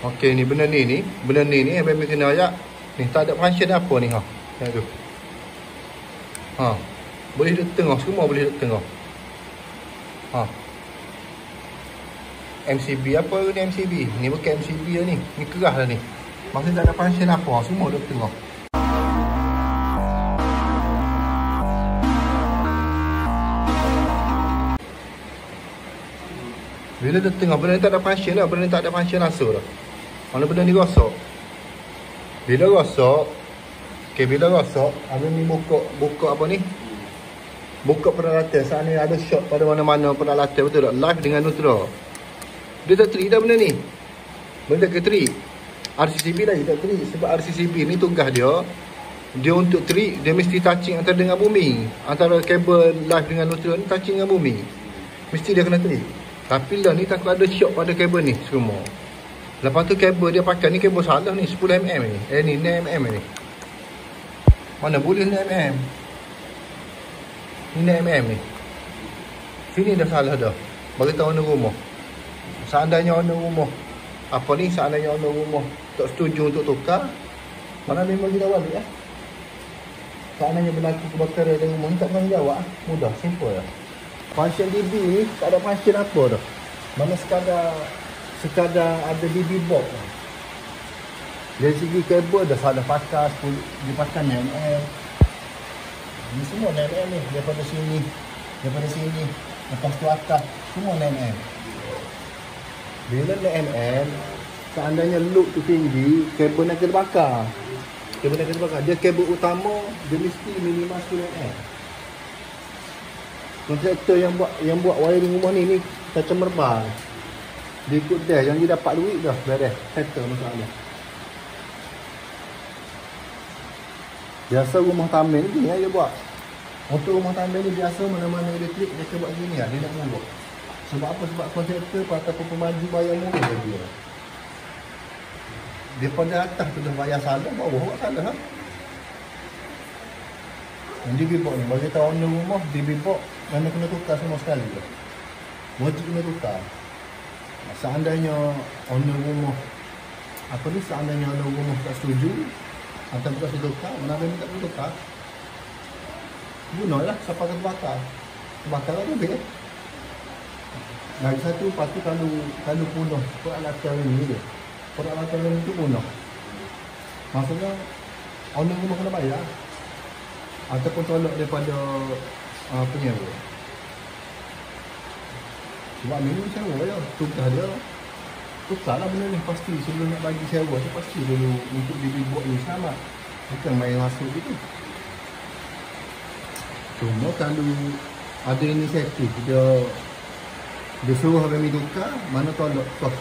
Okey ni benda ni ni, benda ni ni abang kena ayat. Ni tak ada function apa ni ha. Tengok tu. Ha. Boleh duduk tengah semua boleh duduk tengah. Ha. MCB apa ni MCB? Ni bukan MCB lah ni. Ni kerah lah ni. Maksudnya tak ada function apa. Semua duduk tengah. Bila dia tengah benda ni tak ada function lah. Benda ni tak ada function rasa dah. Mana benda ni rosak. Bila rosak. Okay, bila rosak. Habis ni buka, buka apa ni? Buka peralatan. Saat ni ada shot pada mana-mana peralatan. Betul tak? Live dengan neutral. Dia tak treat dah benda ni. Benda tak treat. RCCB lagi tak treat. Sebab RCCB ni tugas dia. Dia untuk treat. Dia mesti touching antara dengan bumi. Antara kabel live dengan neutral ni touching dengan bumi. Mesti dia kena treat. Tapi lah ni takut ada shock pada kabel ni semua. Lepas tu kabel dia pakai ni kabel salah ni 10mm ni. Eh ni 9mm ni. Mana boleh 9mm? Ni 9mm ni. Sini dah salah dah. Bagi tahu owner rumah. Seandainya owner rumah apa ni seandainya owner rumah tak setuju untuk tukar mana memang kita balik eh. Seandainya berlaku kebakaran dalam rumah ni tak pernah jawab ah. Mudah, simple lah. Function DB ni tak ada function apa dah. Mana sekadar sekadar ada DB box. Dari segi kabel dah salah pakai 10 dia pakai 9mm. Ni semua 9mm ni daripada sini daripada sini lepas tu atas semua 9mm. Bila 9mm seandainya loop tu tinggi kabel nak kena bakar. Kabel nak kena bakar. Dia kabel utama dia mesti minimal 10mm kontraktor yang buat yang buat wiring rumah ni ni macam merbal dia ikut dash yang dia dapat duit dah beres settle masalah biasa rumah tamen ni ya dia buat untuk rumah tamen ni biasa mana-mana dia klik dia buat gini lah dia nak muluk sebab apa sebab kontraktor ataupun pemaju bayar murah dia daripada atas tu dah bayar salah bawah buat salah ha? Yang box ni bagi tahu owner rumah DB box mana kena tukar semua sekali tu. Wajib kena tukar. Seandainya owner rumah apa ni seandainya owner rumah tak setuju atau tak setuju tukar, mana ada tak perlu tukar. Guna lah siapa akan terbakar. Terbakar lah kan. Lagi satu, lepas tu kalau, kalau punah peralatan ini dia. Peralatan ini tu punah. Maksudnya, owner rumah kena bayar ataupun tolak daripada uh, penyewa. Sebab ni sewa je, tukar dia. Tukar lah benda ni pasti sebelum nak bagi sewa tu pasti dulu untuk dia buat ni selamat. Bukan main masuk gitu. Cuma kalau ada inisiatif dia dia suruh kami tukar, mana tolak kos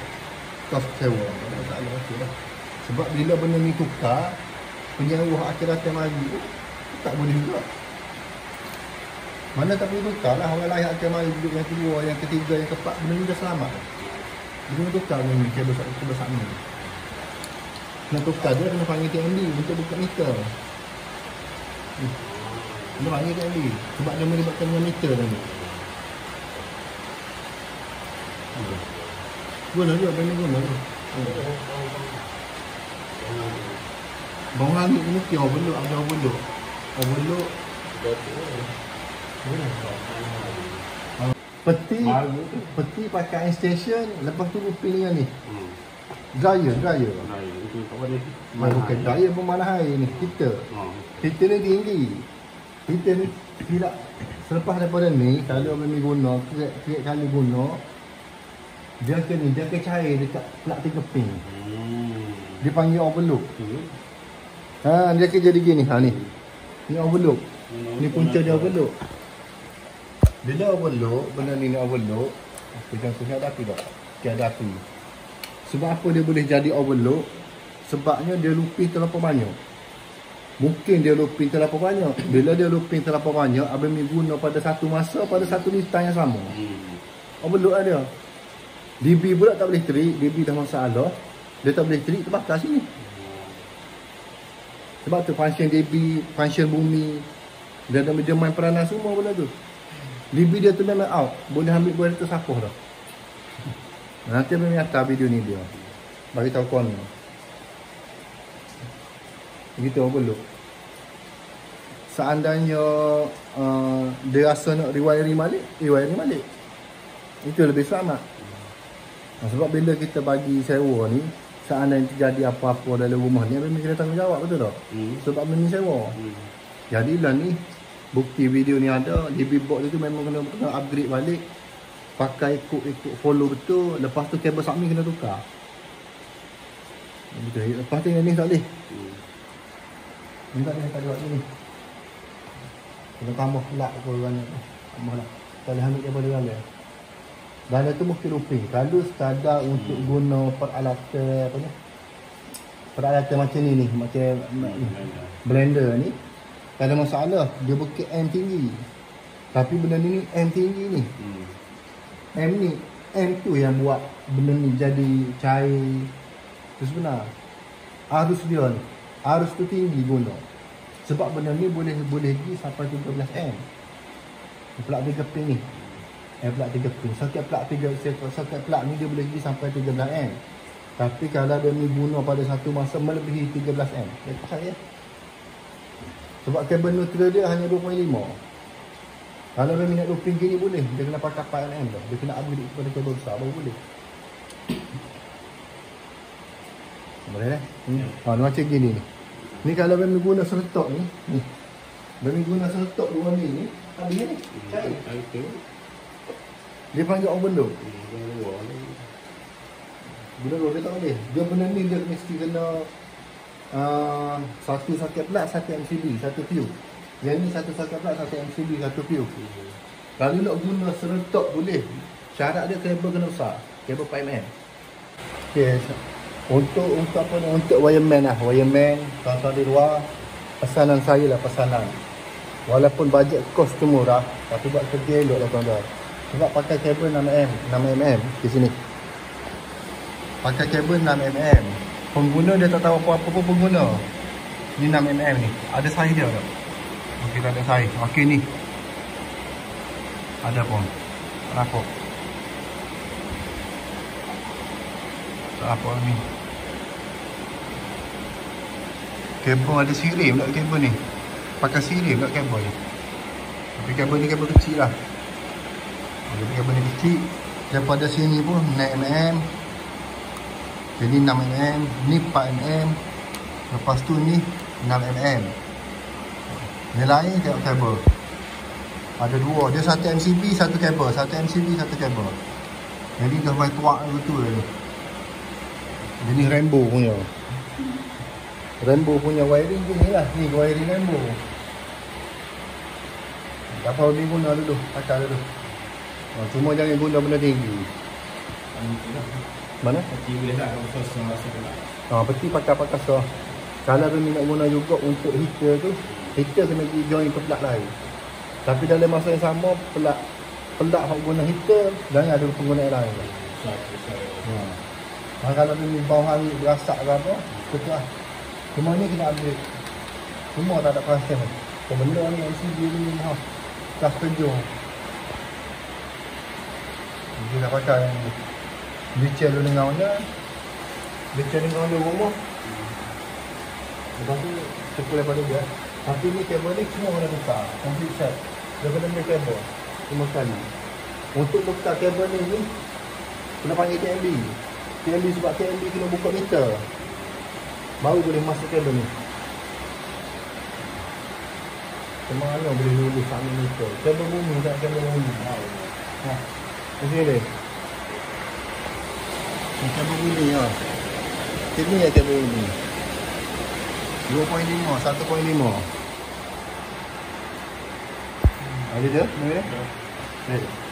kos sewa. Tak ada lah. Sebab bila benda ni tukar, penyewa akhirat yang mari tak boleh juga mana tak boleh tukar lah. Orang lain akan mari duduk yang kedua yang ketiga yang keempat. Benda ni dah selamat. Dia kena tukar ni kabel kabel sana nak tukar dia kena panggil TMD untuk buka meter. Hmm. kena panggil TMD sebab dia melibatkan dengan meter tadi. Guna juga benda guna tu. Bang langit ni orang beluk, ada orang beluk. Peti Peti pakai air station Lepas tu rupin dengan ni hmm. Dryer Dryer Dryer Bukan dryer pun mana air ni Kita hmm. Kita ni tinggi Kita ni Tidak Selepas daripada ni Kalau kami guna Tiap kali guna Dia ke ni Dia ke cair dekat Plug tiga pin hmm. Dia panggil overlook hmm. Ha, dia ke jadi gini ha ni. Ni overlook. Ni punca dia overlook. Bila overlook, benda ni ni overlook. Apa jangan tu ada api tak? Tiada api. Sebab apa dia boleh jadi overlook? Sebabnya dia looping terlalu banyak. Mungkin dia looping terlalu banyak. Bila dia looping terlalu banyak, abang ni guna pada satu masa, pada satu listang yang sama. Hmm. Overlook lah dia. DB pula tak boleh trik, DB dah masalah. Dia tak boleh trik, terbakar sini. Sebab tu function DB, function bumi Dia dia main peranan semua benda tu Dia tu memang out. Boleh ambil boleh tu sapuh dah. Nanti memang atas video ni dia. Bagi tahu kau ni. Begitu lu seandainya uh, dia rasa nak rewiring balik rewiring balik. Itu lebih selamat. Nah, sebab bila kita bagi sewa ni seandainya terjadi apa-apa dalam rumah ni memang kena tanggungjawab betul tak? Hmm. sebab memang sewa. Hmm. jadilah ni bukti video ni ada DB box tu memang kena, kena upgrade balik. Pakai ikut ikut follow betul. Lepas tu kabel submit kena tukar. Betul lepas tu yang ni tak boleh. Ni tak boleh tak buat ni. Kena tambah pelak ke orang ni. Tambah lah. Tak boleh ambil kabel dia dan itu mesti looping kalau sekadar hmm. untuk guna peralatan apa ni? Peralatan macam ni ni. Macam blender, blender ni tak ada masalah dia bukit M tinggi. Tapi benda ni ni M tinggi ni. Hmm. M ni M tu yang buat benda ni jadi cair. Tu sebenar. Arus dia ni arus tu tinggi guna. Sebab benda ni boleh boleh pergi sampai 13 M. Plug tiga pin ni. M plug tiga pin soket plug tiga soket plug ni dia boleh pergi sampai 13 M. Tapi kalau dia ni guna pada satu masa melebihi 13 M. Dia percaya sebab kabel neutral dia hanya 2.5 Kalau dia minat looping gini boleh. Dia kena pakai 4mm tu Dia kena upgrade kepada kabel besar baru boleh. Boleh eh? Hmm. Ha, macam gini ni. Ni kalau dia guna seretok ni Ni. Dia guna seretok dua ni ni Habis ni. Cair. Dia panggil overload Bila dia tak boleh. Dia benda ni dia mesti kena uh, satu soket plat satu MCB satu fuse yang ni satu soket plat satu MCB satu fuse kalau nak guna serentak boleh. Syarat dia kabel kena besar kabel 5mm okay. untuk untuk apa untuk wireman lah. Wireman tuan-tuan di luar pesanan saya lah pesanan. Walaupun bajet kos tu murah tapi buat kerja elok lah tuan-tuan. Sebab pakai kabel 6mm 6mm di sini. Pakai kabel 6mm pengguna dia tak tahu apa-apa pun pengguna. Ni 6mm ni. Ada saiz dia tak? Ok tak ada saiz. Ok ni. Ada pun. Tak tak apa ni. Kabel ada sirim tak kabel ni? Pakai sirim tak kabel ni? Tapi kabel ni kabel kecil lah. Kabel ni kecil. Daripada sini pun 6mm jadi 6mm Ni 4mm Lepas tu ni 6mm Ni lain tengok kabel. Ada dua Dia satu MCB Satu kabel. Satu MCB Satu kabel. Jadi dah main tuak betul ni. Jadi rainbow punya. Rainbow punya wiring ni lah. Ni wiring rainbow Tak apa ni guna dulu Pakai dulu. Oh, Cuma jangan guna benda tinggi mana? Peti boleh tak kalau sosok rasa pula. Ha, peti pakai-pakai so. Kalau dia nak guna juga untuk heater tu, heater kena pergi join ke pelak lain. Tapi dalam masa yang sama, pelak pelak yang guna heater dan ada pengguna yang lain. Ha. Ha, kalau dia ni bawah hari berasak ke apa, betul lah. Semua ni kena ambil. Semua tak ada perasaan. So, benda ni LCD ni ha. Kelas kerja. Dia dah pakai yang ni. Bicara lu dengan owner Bicara dengan owner rumah? Lepas tu Terpulang pada dia. Tapi ni kabel ni semua kena buka Complete set Dia kena beli kabel Semua sekali Untuk buka kabel ni ni Kena panggil TMB TMB sebab TMB kena buka meter. Baru boleh masuk kabel ni. Semua mana boleh lulus sambil meter. Kabel bumi tak kabel bumi. Ha Macam ni macam begini ya. Ini ya kabel ini. 2.5, 1.5. Ada dia? Ada. Ada.